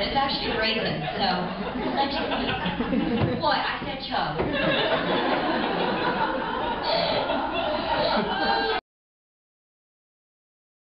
It's actually a raisin, so. What? I said chub.